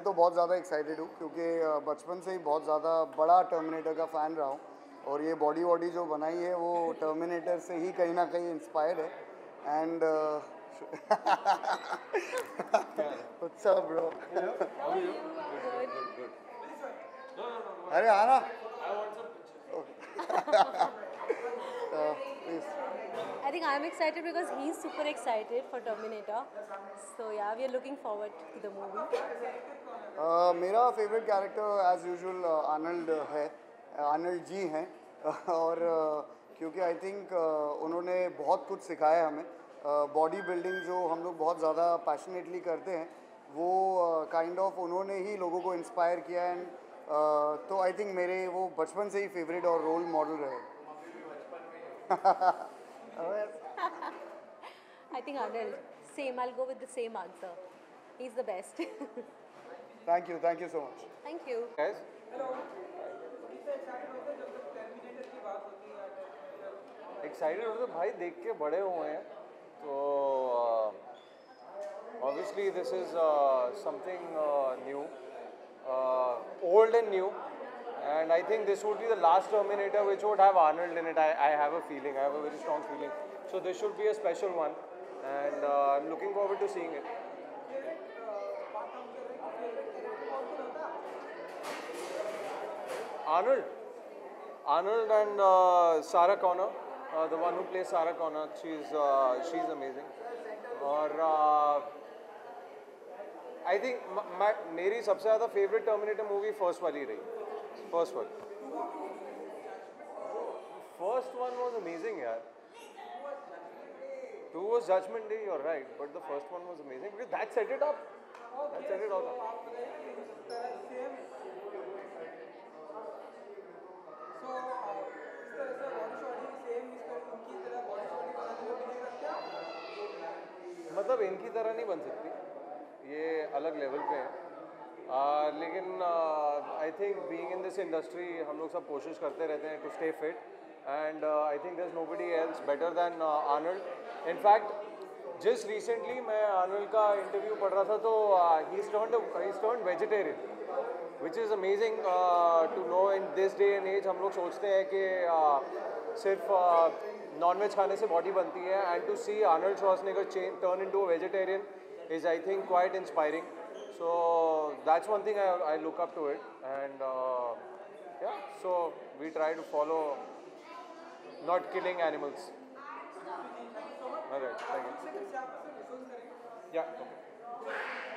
तो बहुत ज़्यादा एक्साइटेड हूँ क्योंकि बचपन से ही बहुत ज़्यादा बड़ा टर्मिनेटर का फ़ैन रहा हूँ। और ये बॉडी वॉडी जो बनाई है वो टर्मिनेटर से ही कहीं ना कहीं इंस्पायर है। And What's up, bro? अरे आना Uh, please. I think I'm excited because he's super excited for Terminator. So yeah, we are looking forward to the movie. Uh, मेरा favourite character as usual Arnold है Arnold ji हैं और uh, क्योंकि I think उन्होंने बहुत कुछ सिखाया हमें बॉडी बिल्डिंग जो हम लोग बहुत ज़्यादा पैशनेटली करते हैं वो काइंड uh, ऑफ़ उन्होंने ही लोगों को इंस्पायर किया एंड तो आई थिंक मेरे वो बचपन से ही फेवरेट और रोल मॉडल रहे I think Arnold. Same. I'll go with the same answer. He's the best. Thank you thank you so much Thank you. guys. Excited हो तो भाई देख के बड़े हुए हैं तो obviously this is something new old and new and I think this would be the last Terminator which would have Arnold in it. I, I have a feeling, I have a very strong feeling. So this should be a special one, and uh, I'm looking forward to seeing it. Arnold. Arnold and uh, Sarah Connor, uh, the one who plays Sarah Connor, she's uh, she's amazing. और uh, I think म- मैं मेरी सबसे ज़्यादा favourite Terminator movie first वाली रही one first one was amazing यार two was judgement day you are right but the first one was amazing because that set it up that set it all up मतलब इनकी तरह नहीं बन सकती। ये अलग लेवल पे हैं। लेकिन I think being in this industry हम लोग सब कोशिश करते रहते हैं to stay fit and I think is nobody else better than Arnold in fact जिस रिसेंटली मैं आर्नल्ड का इंटरव्यू पढ़ रहा था तो ही turn vegetarian which is amazing to know in this day and as हम लोग सोचते हैं कि सिर्फ़ नॉन वेज खाने से बॉडी बनती है. And to see Arnold Schwarzenegger change turn into a vegetarian is I think quite inspiring. So that's one thing I, I look up to it, and uh, yeah, so we try to follow not killing animals. All right, thank you. Yeah. Okay.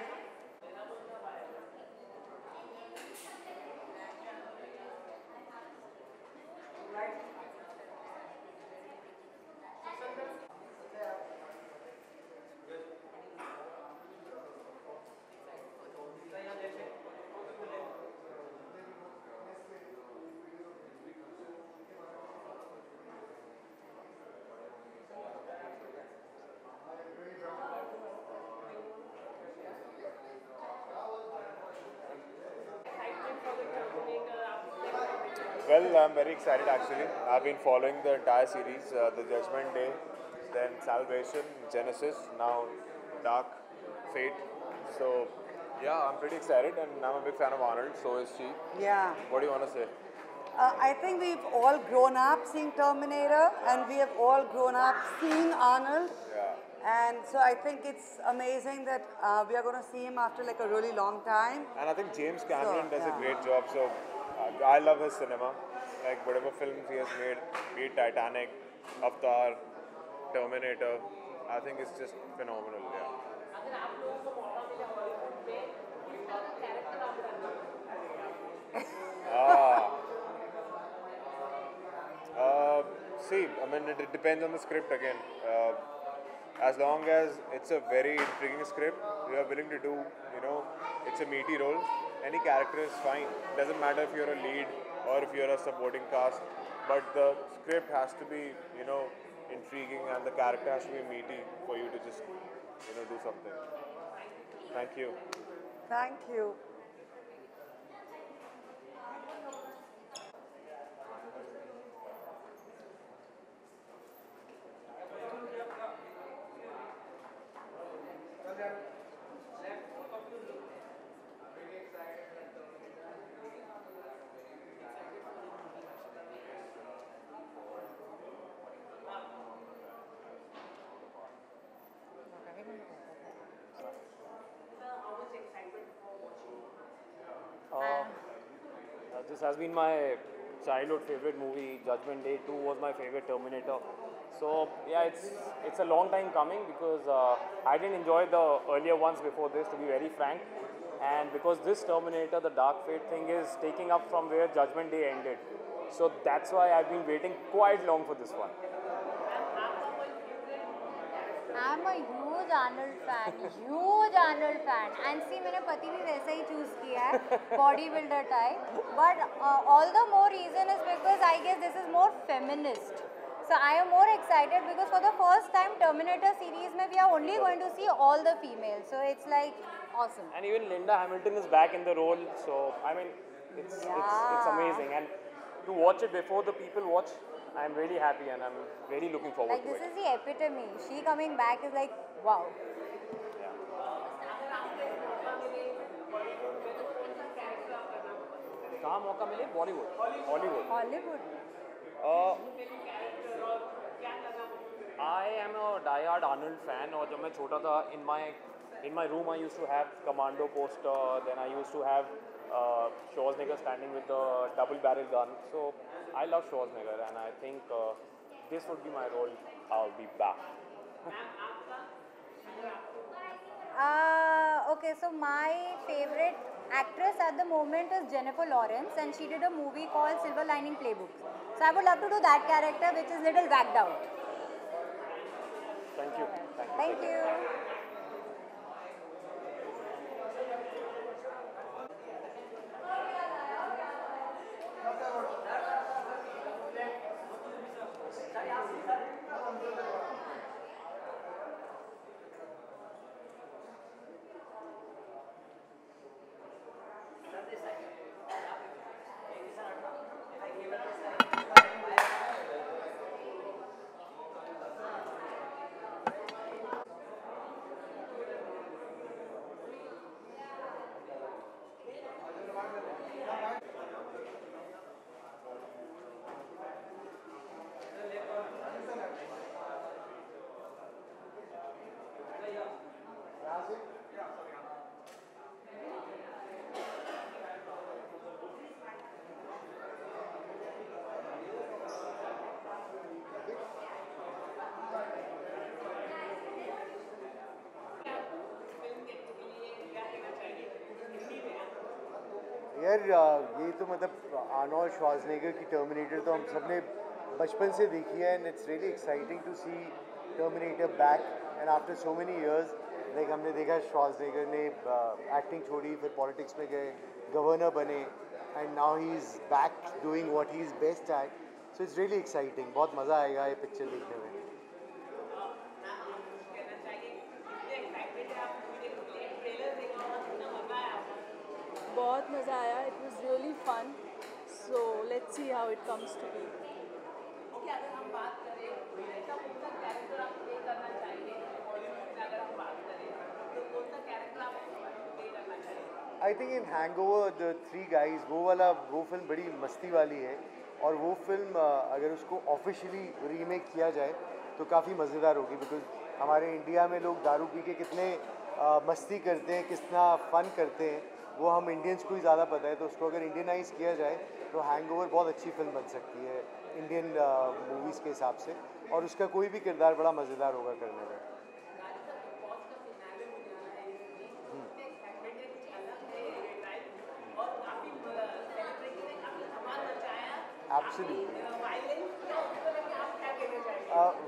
Well, I'm very excited actually. I've been following the entire series, uh, the Judgment Day, then Salvation, Genesis, now Dark Fate. So, yeah, I'm pretty excited, and I'm a big fan of Arnold. So is she. Yeah. What do you want to say? Uh, I think we've all grown up seeing Terminator and we have all grown up seeing Arnold. Yeah. And so I think it's amazing that uh, we are going to see him after like a really long time. And I think James Cameron So, does yeah. a great job. So I love his cinema. Like whatever films he has made, be it Titanic, Avatar, Terminator, I think it's just phenomenal. Yeah. Ah. Uh, see, I mean, it, it depends on the script again. Uh, as long as it's a very intriguing script, you are willing to do, you know, it's a meaty role. Any character is fine. Doesn't matter if you're a lead or if you're a supporting cast, but the script has to be, you know, intriguing and the character has to be meaty for you to just, you know, do something. Thank you. Thank you. This has been my childhood favorite movie. Judgment Day 2 was my favorite Terminator. So yeah, it's it's a long time coming because uh, I didn't enjoy the earlier ones before this, to be very frank. And because this Terminator, the Dark Fate thing, is taking up from where Judgment Day ended. So that's why I've been waiting quite long for this one. I'm a huge Arnold fan, huge Arnold fan. And see, मैंने पति भी वैसा ही choose किया है, builder type. But uh, all the more reason is because I guess this is more feminist. So I am more excited because for the first time Terminator series में we are only going to see all the females. So it's like awesome. And even Linda Hamilton is back in the role. So I mean, it's it's, it's Yeah. amazing. And to watch it before the people watch, I'm really happy and I'm really looking forward Like to this it. is the epitome. She coming back is like wow. कहाँ मौका मिले Bollywood Hollywood Hollywood. I am a die hard Arnold fan और जब मैं छोटा था in my in my room I use to have commando poster then I use to have Schwarzenegger standing with double barrel gun so I love Schwarzenegger, and I think uh, this would be my role. I'll be back. uh, okay, so my favorite actress at the moment is Jennifer Lawrence, and she did a movie called Silver Lining Playbook. So I would love to do that character, which is little whacked out. Thank you. Thank you. Thank you. यार ये तो मतलब Arnold Schwarzenegger की terminator तो हम सबने बचपन से देखी है and it's really exciting to see Terminator back and after so many years like हमने देखा श्वार्ज़नेगर ने एक्टिंग छोड़ी, फिर पॉलिटिक्स में गए गवर्नर बने and now he is back doing what he is best at so it's really exciting बहुत मज़ा आएगा ये पिक्चर देखने में. बहुत मज़ा आया it was really fun so let's see how it comes to be I think in hangover the three guys वो वाला वो फ़िल्म बड़ी मस्ती वाली है। और वो फ़िल्म अगर उसको ऑफिशियली रीमेक किया जाए तो काफ़ी मज़ेदार होगी बिकॉज़ हमारे इंडिया में लोग दारू पी के कितने मस्ती करते हैं, कितना फ़न करते हैं, वो हम इंडियंस को ही ज़्यादा पता है तो उसको अगर इंडियनाइज किया जाए तो हैंग ओवर बहुत अच्छी फ़िल्म बन सकती है इंडियन मूवीज़ के हिसाब से, और उसका कोई भी किरदार बड़ा मज़ेदार होगा करने में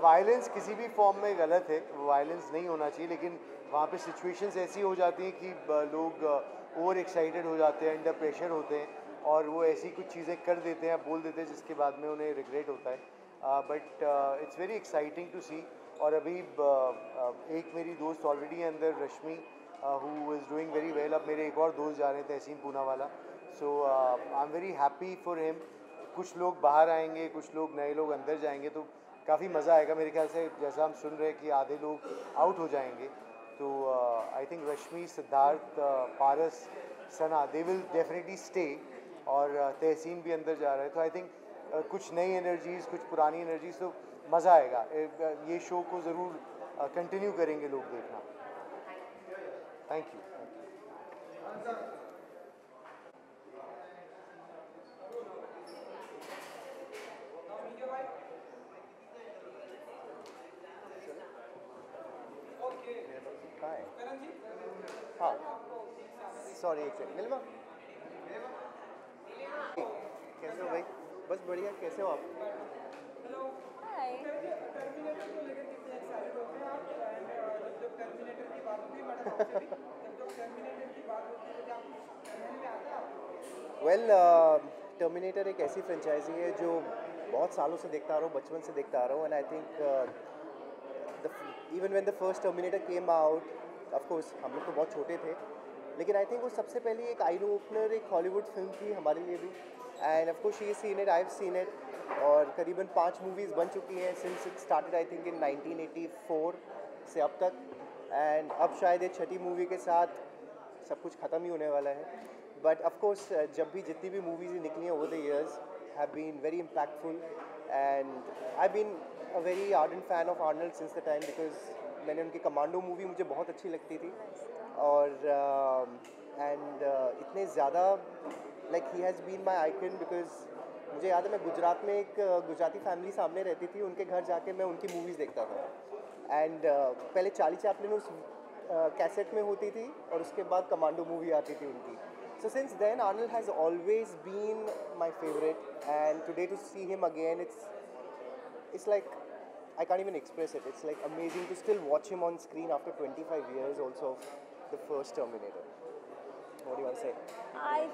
वायलेंस किसी भी फॉर्म में गलत है वायलेंस नहीं होना चाहिए, लेकिन वहाँ पे सिचुएशंस ऐसी हो जाती हैं कि लोग ओवर एक्साइटेड हो जाते हैं अंडर प्रेशर होते हैं और वो ऐसी कुछ चीज़ें कर देते हैं बोल देते हैं जिसके बाद में उन्हें रिग्रेट होता है। But it's very exciting to see और अभी ब- अ, एक मेरी दोस्त ऑलरेडी है अंदर Rashmi who is doing very well अब मेरे एक और दोस्त जा रहे हैं तहसीन पूना वाला। So I am very happy for him कुछ लोग बाहर आएँगे कुछ लोग नए लोग अंदर जाएँगे तो काफ़ी मज़ा आएगा मेरे ख्याल से। जैसा हम सुन रहे हैं कि आधे लोग आउट हो जाएँगे। तो I think Rashmi Siddharth Paras, Sana, they will definitely stay. और uh, तहसीन भी अंदर जा रहा है। तो आई थिंक कुछ नई एनर्जीज़ कुछ पुरानी एनर्जीज़ तो मज़ा आएगा। uh, ये शो को ज़रूर कंटिन्यू करेंगे लोग देखना। थैंक यू मेरे पास कहाँ है हाँ सॉरी एक सेकंड नीलिमा कैसे हो भाई? बस बढ़िया कैसे हो आप? वेल टर्मिनेटर एक ऐसी फ्रेंचाइजी है जो बहुत सालों से देखता आ रहा हूँ बचपन से देखता आ रहा हूँ and I think even when the first Terminator came out of course हम लोग तो बहुत छोटे थे लेकिन आई थिंक वो सबसे पहले एक आई ओपनर एक हॉलीवुड फ़िल्म थी हमारे लिए भी। And of course she seen it I have seen it और करीबन पाँच मूवीज़ बन चुकी हैं since it started I think in 1984 से अब तक। एंड अब शायद ये छठी मूवी के साथ सब कुछ ख़त्म ही होने वाला है। बट ऑफ़ कोर्स जब भी जितनी भी मूवीज़ निकली हैं over the years have been very impactful and I been a very ardent fan of Arnold since the time because मैंने उनकी कमांडो मूवी मुझे बहुत अच्छी लगती थी। और एंड इतने ज़्यादा like he has been my icon because मुझे याद है मैं गुजरात में एक गुजराती फैमिली सामने रहती थी उनके घर जाके मैं उनकी मूवीज़ देखता था। एंड uh, पहले चाली चैपलिन उस कैसेट में होती थी और उसके बाद कमांडो मूवी आती थी उनकी। So since then, Arnold has always been my favorite, and today to see him again, it's it's like I can't even express it. It's like amazing to still watch him on screen after 25 years, also of the first Terminator. What do you want to say? आई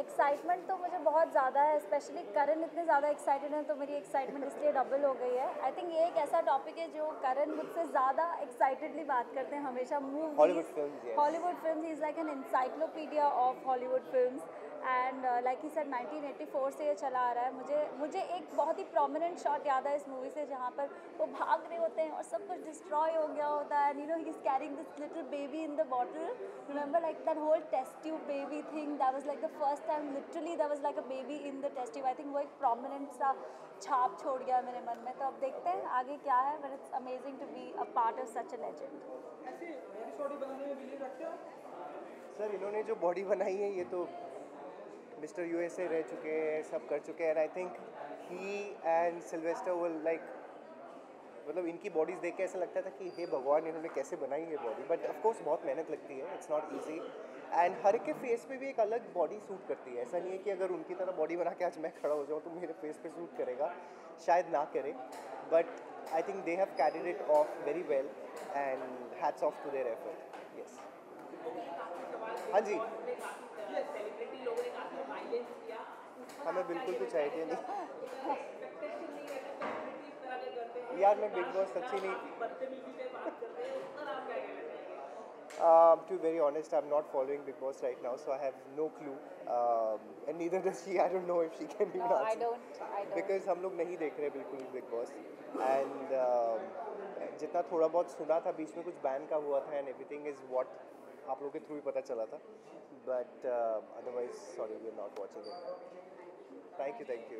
excitement तो मुझे बहुत ज़्यादा है specially करण इतने ज़्यादा excited हैं तो मेरी एक्साइटमेंट इसलिए डबल हो गई है आई थिंक ये एक ऐसा टॉपिक है जो करण मुझसे ज़्यादा एक्साइटेडली बात करते हैं हमेशा movie Hollywood films, yes. Hollywood film is like an encyclopedia of Hollywood film and like he sir 1984 से ये चला आ रहा है। मुझे मुझे एक बहुत ही प्रोमिनेंट शॉट याद है इस मूवी से जहाँ पर वो भाग रहे होते हैं और सब कुछ डिस्ट्रॉय हो गया होता है। You know he is carrying this little baby in the bottle remember like that whole test tube baby thing that was like the first time literally that was like a baby in the test tube I think वो एक prominent सा छाप छोड़ गया मेरे मन में। तो अब देखते हैं आगे क्या है but it's amazing to be a part of such a legend sir इन्होंने जो बॉडी बनाई है ये तो मिस्टर यूएसए रह चुके हैं, सब कर चुके हैं and I think he and Sylvester will like मतलब इनकी बॉडीज देख के ऐसा लगता था कि हे भगवान, इन्होंने कैसे बनाई है बॉडी बट ऑफकोर्स बहुत मेहनत लगती है इट्स नॉट ईजी एंड हर के फेस पे भी एक अलग बॉडी सूट करती है। ऐसा नहीं है कि अगर उनकी तरह बॉडी बना के आज मैं खड़ा हो जाऊँ तो मेरे फेस पे सूट करेगा। शायद ना करे but I think they have carried it off very well and hats off to their effort yes हाँ जी। हमें बिल्कुल कुछ आइडिया नहीं यार मैं बिग बॉस सच्ची नहीं Um, to be very honest, I'm not following Big Boss right now, so I have no clue. Um, and neither does she. I don't know if she can even No, I don't. I don't. Because हम लोग नहीं देख रहे बिल्कुल Boss. And um, जितना थोड़ा बहुत सुना था बीच में कुछ बैन का हुआ था and everything is what आप लोग के थ्रू ही पता चला था. But uh, otherwise, sorry, we're not watching it. Thank you, thank you.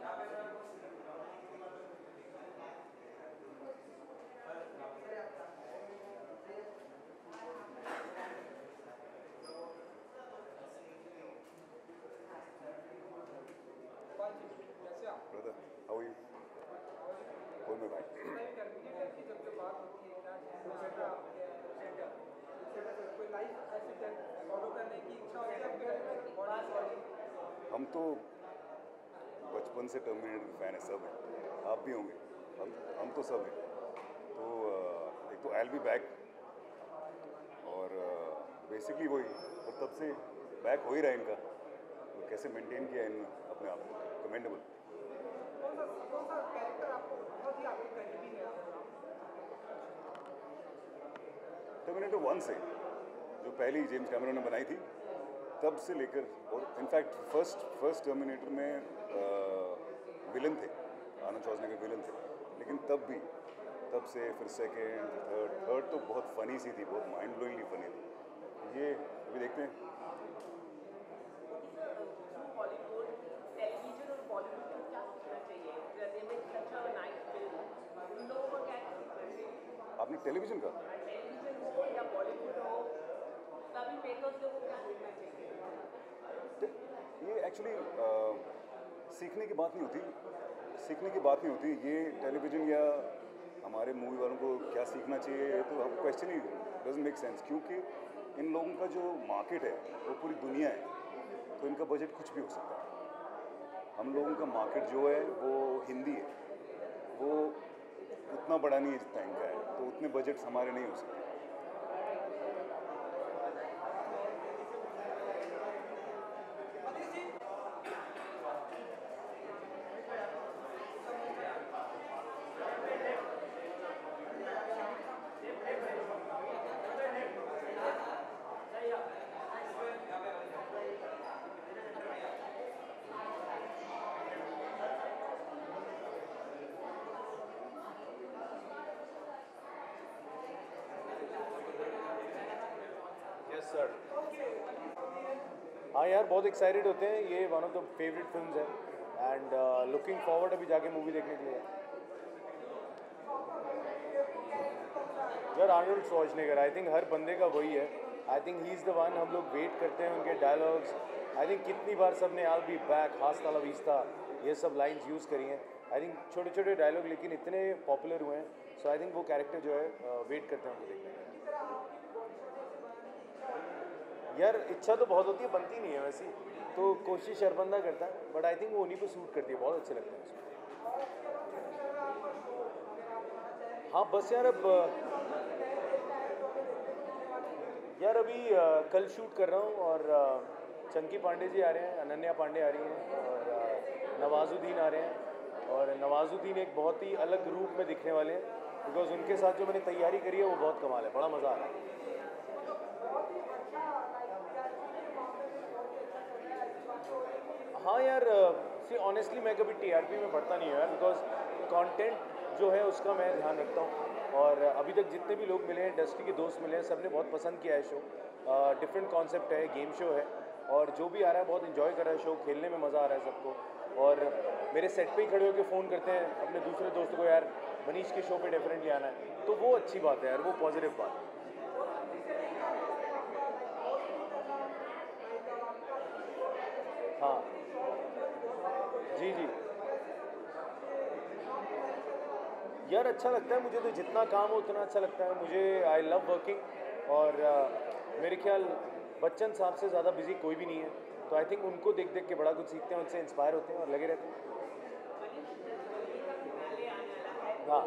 Brother, हम तो बचपन से टर्मिनेटर के फ़ैन है, सब हैं। आप भी होंगे। हम हम तो सब हैं। तो एक तो आई एल बी बैक और बेसिकली वही। और तब से बैक हो ही रहा है इनका। तो कैसे मेंटेन किया इन अपने आप को? कमेंडेबल टर्मिनेटर वन से, जो पहली जेम्स कैमरन ने बनाई थी तब से लेकर, और in fact first first Terminator में विलन थे आनंद के विलन थे, लेकिन तब भी, तब से फिर सेकेंड थर्ड थर्ड तो बहुत फनी सी थी, बहुत माइंड ब्लोइंगली फनी थी। ये, अभी देखते हैं। आपने टेलीविज़न का ये एक्चुअली सीखने की बात नहीं होती। सीखने की बात नहीं होती। ये टेलीविज़न या हमारे मूवी वालों को क्या सीखना चाहिए तो हम question he doesn't make sense क्योंकि इन लोगों का जो मार्केट है, वो पूरी दुनिया है तो इनका बजट कुछ भी हो सकता है। हम लोगों का मार्केट जो है, वो हिंदी है। वो उतना बड़ा नहीं है जितना इनका है तो उतने बजट्स हमारे नहीं हो सकते यस सर हाँ यार, बहुत एक्साइटेड होते हैं। ये one of the favourite film है। एंड लुकिंग फॉरवर्ड अभी जाके मूवी देखने के लिए। यार आर्नोल्ड श्वार्जनेगर आई थिंक हर बंदे का वही है। I think he is the one हम लोग वेट करते हैं उनके डायलॉग्स आई थिंक कितनी बार सबने आल बी बैक हास ताला वीस्ता, ये सब लाइंस यूज़ करी हैं। आई थिंक छोटे छोटे डायलॉग लेकिन इतने पॉपुलर हुए हैं। सो आई थिंक वो कैरेक्टर जो है वेट करते हैं उनको देखने के यार, इच्छा तो बहुत होती है, बनती नहीं है वैसी। तो कोशिश हर बंदा करता है बट आई थिंक वो उन्हीं को सूट करती है, बहुत अच्छे लगते हैं। हाँ बस यार, अब, यार अभी कल शूट कर रहा हूँ और चंकी पांडे जी आ रहे हैं, अनन्या पांडे आ रही हैं और नवाजुद्दीन आ रहे हैं। और नवाजुद्दीन एक बहुत ही अलग रूप में दिखने वाले हैं बिकॉज़ उनके साथ जो मैंने तैयारी करी है, वो बहुत कमाल है, बड़ा मज़ा आ रहा है। हाँ यार सी ऑनेस्टली मैं कभी टीआरपी में पढ़ता नहीं हूँ यार बिकॉज़ कंटेंट जो है, उसका मैं ध्यान रखता हूँ। और अभी तक जितने भी लोग मिले हैं इंडस्ट्री के दोस्त मिले हैं सबने बहुत पसंद किया है शो डिफरेंट कॉन्सेप्ट है गेम शो है। और जो भी आ रहा है, बहुत इन्जॉय कर रहा है शो खेलने में मज़ा आ रहा है सबको। और मेरे सेट पे ही खड़े होकर फ़ोन करते हैं, अपने दूसरे दोस्तों को, यार, मनीष के शो पे डेफिनेटली आना है। तो वो अच्छी बात है यार, वो पॉजिटिव बात है हाँ जी जी यार अच्छा लगता है मुझे तो जितना काम हो उतना अच्छा लगता है। मुझे आई लव वर्किंग और uh, मेरे ख्याल बच्चन साहब से ज़्यादा बिज़ी कोई भी नहीं है। तो आई थिंक उनको देख देख के बड़ा कुछ सीखते हैं उनसे इंस्पायर होते हैं और लगे रहते हैं। हाँ।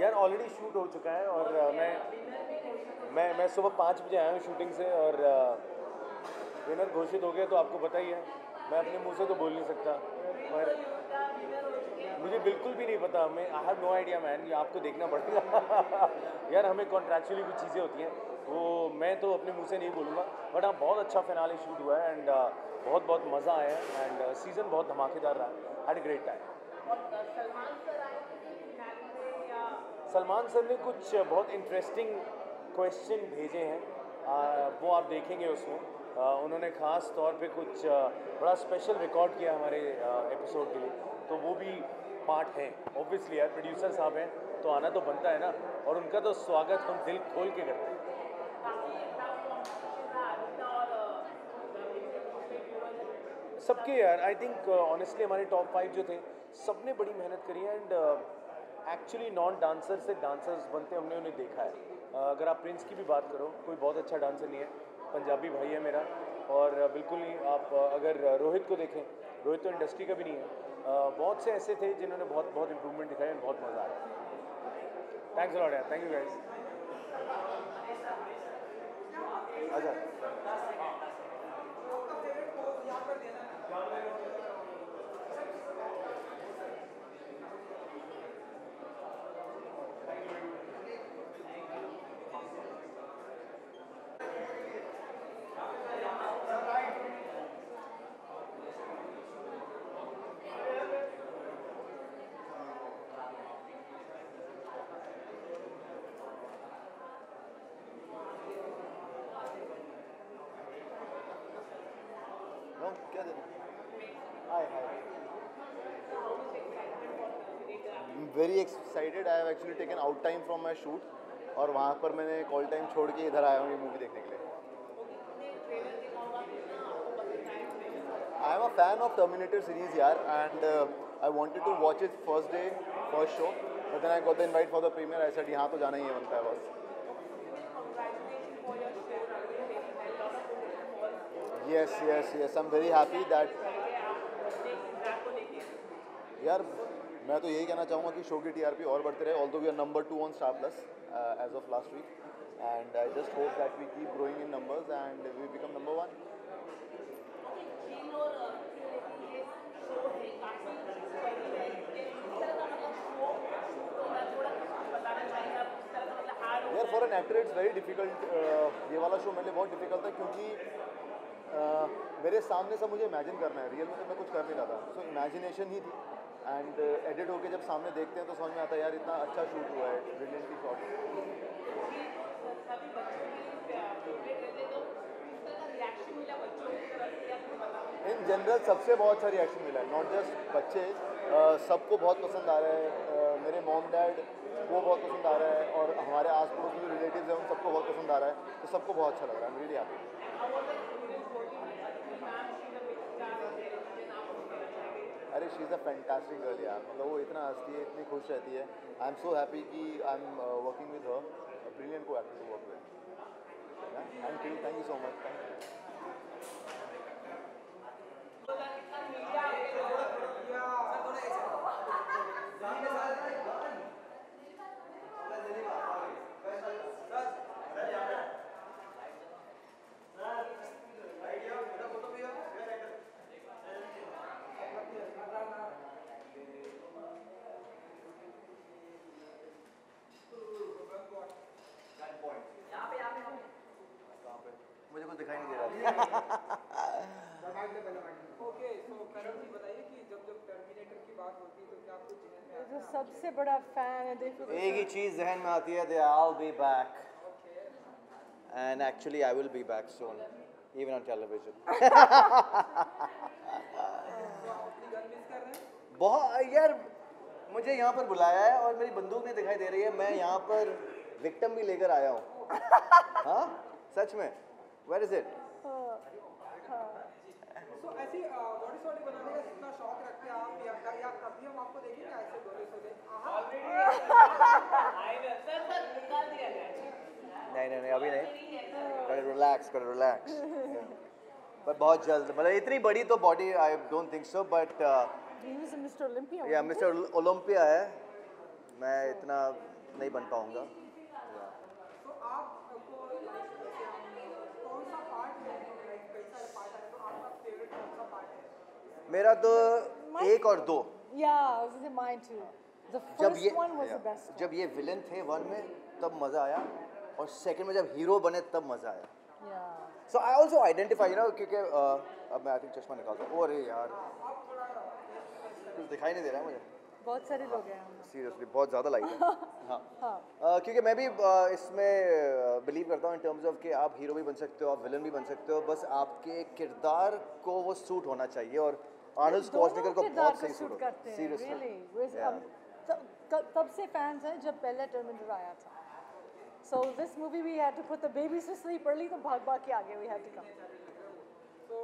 यार ऑलरेडी शूट हो चुका है और uh, मैं मैं मैं सुबह पाँच बजे आया हूँ शूटिंग से और विनर uh, घोषित हो गया तो आपको पता ही है मैं अपने मुँह से तो बोल नहीं सकता। पर मुझे बिल्कुल भी नहीं पता मैं I have no idea man ये आपको देखना पड़ेगा। यार हमें कॉन्ट्रैक्चुअली कुछ चीज़ें होती हैं वो मैं तो अपने मुँह से नहीं बोलूँगा बट हाँ बहुत अच्छा फिनाले शूट हुआ है एंड बहुत बहुत मज़ा आया है एंड सीज़न बहुत धमाकेदार रहा had great time Salman sir ने कुछ बहुत इंटरेस्टिंग क्वेश्चन भेजे हैं आ, वो आप देखेंगे उसमें। उन्होंने ख़ास तौर पे कुछ आ, बड़ा स्पेशल रिकॉर्ड किया हमारे एपिसोड के लिए। तो वो भी पार्ट हैं। ऑब्वियसली यार प्रोड्यूसर साहब हैं तो आना तो बनता है ना। और उनका तो स्वागत हम दिल खोल के करते हैं। सबके यार आई थिंक ऑनेस्टली हमारे टॉप फाइव जो थे सबने बड़ी मेहनत करी है। एंड एक्चुअली नॉन डांसर से डांसर्स बनते हमने उन्हें देखा है। Uh, अगर आप प्रिंस की भी बात करो कोई बहुत अच्छा डांसर नहीं है। पंजाबी भाई है मेरा। और uh, बिल्कुल नहीं आप uh, अगर रोहित को देखें रोहित तो इंडस्ट्री का भी नहीं है। बहुत से ऐसे थे जिन्होंने बहुत बहुत इम्प्रूवमेंट दिखाई और बहुत मज़ा आया। थैंक्स लॉट यार थैंक यू गाइस अच्छा No, क्या देना hi hi very excited I have actually taken out time from my shoot और वहाँ पर मैंने कॉल टाइम छोड़ के इधर आया हूँ ये मूवी देखने के लिए। I am a fan of Terminator series यार and I wanted to watch it first day first show but I got the invite for the premiere I said यहाँ तो जाना ही है, बनता है बस. Yes yes yes I am very happy that यार मैं तो यही कहना चाहूँगा कि शो की टीआरपी और बढ़ते रहे although we are number two on Star Plus as of last week and I just hope that we keep growing in numbers and we become number one यार for an actor it's very difficult ये वाला show मेरे लिए बहुत difficult था क्योंकि uh, मेरे सामने सब मुझे इमेजिन करना है। रियल में तो मैं कुछ कर नहीं रहा था। सो इमेजिनेशन ही थी। एंड एडिट होके जब सामने देखते हैं तो समझ में आता है यार इतना अच्छा शूट हुआ है ब्रिलियंटली शॉट इन जनरल सबसे बहुत अच्छा रिएक्शन मिला है नॉट जस्ट बच्चे uh, सबको बहुत पसंद आ रहा है uh, मेरे मॉम डैड वो बहुत पसंद आ रहा है और हमारे आस पड़ोस में जो रिलेटिव हैं उन सबको बहुत पसंद आ रहा है तो सबको बहुत अच्छा लग रहा है रियली हैप्पी अरे she is a fantastic girl यार मतलब वो इतना हंसती है, इतनी खुश रहती है. आई एम सो हैप्पी कि I am working with her brilliant co-actor work with thank you thank you so much thank you मुझे कुछ दिखाई नहीं दे रहा ओके सो करण जी बताइए कि जब जब टर्मिनेटर की बात होती है तो क्या आपको जहन में आता जो सबसे बड़ा फ़ैन है देखो एक ही चीज़ जहन में आती है they I be back and actually I will be back soon even on television बहुत यार मुझे यहाँ पर बुलाया है और मेरी बंदूक नहीं दिखाई दे रही है मैं यहाँ पर विक्टम भी लेकर आया हूँ। हाँ? सच में? वेर इज़ इट सो ऐसी बॉडी सॉडी बनाने का कितना शौक रखते हैं आप या या कभी हम आपको देखेंगे ऐसे बॉडी सॉडी नहीं नहीं नहीं अभी नहीं। कर रिलैक्स कर रिलैक्स पर बहुत जल्द मतलब इतनी बड़ी तो body I don't think so but. या मिस्टर ओलंपिया है। मैं इतना नहीं बन पाऊँगा। आपको कौन सा पार्ट लाइक कई सारे पार्ट आपका फेवरेट कौन सा पार्ट मेरा तो एक और दो? Yeah, जब ये. जब ये विलन थे वन में तब मज़ा आया। और सेकंड में जब हीरो बने तब मज़ा आया। So I also identify no क्योंकि uh, अब मैं आई थिंक चश्मा निकालता हूँ। अरे यार कुछ दिखाई नहीं दे रहा है मुझे। बहुत सारे लोग हैं। सीरियसली बहुत ज़्यादा लाइट है। हाँ। हाँ। Uh, क्योंकि मैं भी uh, इसमें बिलीव करता हूँ इन टर्म्स ऑफ़ कि आप हीरो भी बन सकते हो आप विलन भी बन सकते हो बस आपके किरदार को वो सूट होना चाहिए और आर्नल्ड स्कॉर्सनेगर को बहुत सही सूट करते हैं सीरियसली तब से फैंस हैं जब पहले टर्मिनेटर आया था। So this movie we had to put the babies to sleep early तो भाग भाग के आगे we had to come तो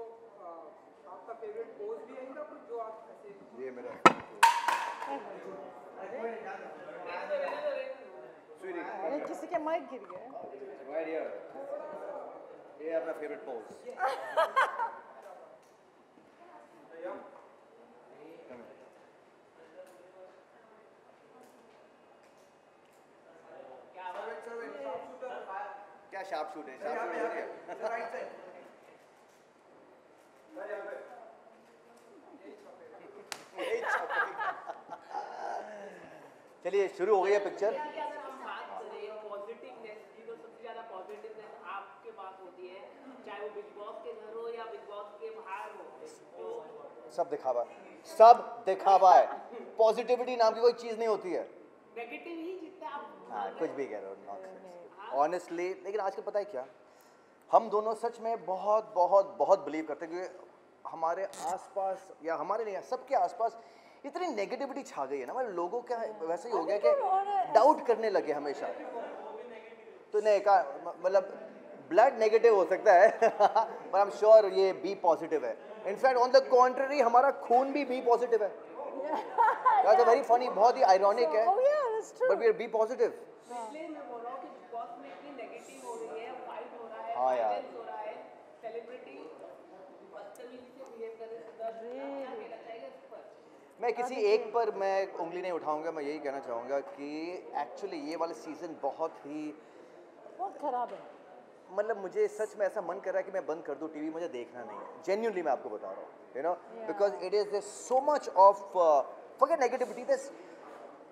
आपका फेवरेट पोज भी है इनका कुछ जो आप ऐसे ये मेरा अरे किसी के माइक गिर गया राइट हियर ये है अपना फेवरेट पोज शार्प शूट है यही छापेगा। चलिए शुरू हो गई है पिक्चर पॉजिटिवनेस जी तो सबसे ज़्यादा पॉजिटिवनेस आपके बात होती है चाहे वो बिग बॉस के घर हो या बिग बॉस के बाहर हो। तो सब दिखावा है। सब दिखावा है। पॉजिटिविटी नाम की कोई चीज़ नहीं होती है। नेगेटिव ही जितना आप हाँ कुछ भी कह रहे हो ऑनेस्टली लेकिन आजकल पता है क्या? हम दोनों सच में बहुत बहुत बहुत बिलीव करते हैं क्योंकि हमारे आसपास या हमारे नहीं सबके आसपास इतनी नेगेटिविटी छा गई है ना। मतलब लोगों का वैसे ही हो गया कि डाउट करने लगे हमेशा। तो नहीं कहा मतलब ब्लड नेगेटिव हो सकता है पर आई एम श्योर ये बी पॉजिटिव है। In fact on the contrary हमारा खून भी बी पॉजिटिव है। दैट्स अ वेरी फनी बहुत ही आयरॉनिक है. But we are B positive इस पर मैं किसी एक पर मैं उंगली नहीं उठाऊँगा मैं यही कहना चाहूँगा कि एक्चुअली ये वाला सीज़न बहुत ही बहुत खराब है। मतलब मुझे सच में ऐसा मन कर रहा है कि मैं बंद कर दूँ टीवी मुझे देखना नहीं है। जेन्यूनली मैं आपको बता रहा हूँ you know because it is so much of forget negativity this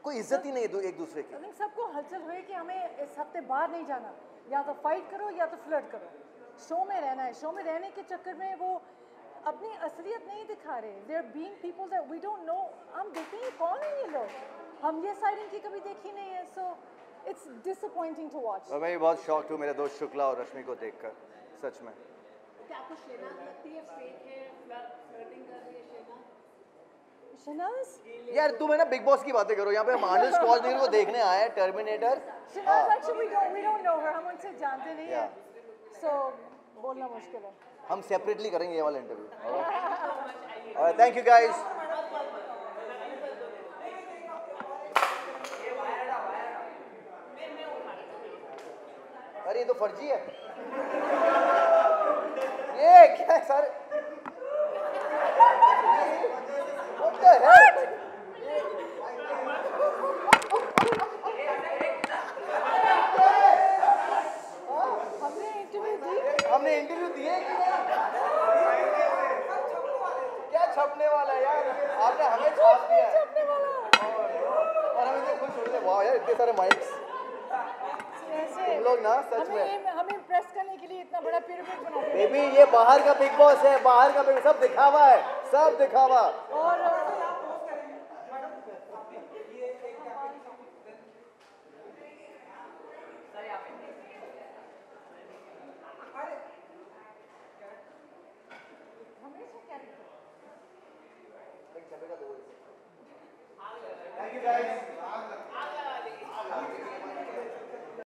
कोई इज़्ज़त ही नहीं है दो- एक दूसरे की। सबको हलचल हुई कि हमें इस हफ़्ते बाहर नहीं जाना। या तो फाइट करो या तो फ्लर्ट करो। शो में रहना है। शो में रहने के चक्कर में वो अपनी असलियत नहीं दिखा रहे। They are being people that we don't know हम देखते हैं कौन है ये लोग? हम ये साइड इनकी कभी देखी नहीं है। So it's disappointing to watch और मैं बहुत शॉक्ड हूँ मेरे दोस्त शुक्ला और रश्मि को देखकर सच में। क्या आपको शेनाज लगती है? फेक है? फ्लर्टिंग कर रही है? यार तुम है ना बिग बॉस की बातें करो। यहाँ पे हम आनंद को देखने आए हैं टर्मिनेटर जानते नहीं. हैं। सो बोलना मुश्किल है। हम सेपरेटली करेंगे ये वाला इंटरव्यू थैंक यू गाइस अरे ये तो फर्जी है ये क्या है सर What the heck? हमने इंटरव्यू दी हमने इंटरव्यू दिए कि नहीं? क्या छपने वाला है यार आपने हमें छाप दिया है। छपने वाला और हम इतने खुश हो रहे थे वाह यार इतने सारे माइक्स ऐसे तुम लोग ना सच में हमें हमें इम्प्रेस करने के लिए इतना बड़ा पिरामिड बना दिया बेबी ये बाहर का बिग बॉस है बाहर का बिग सब दिखावा है सब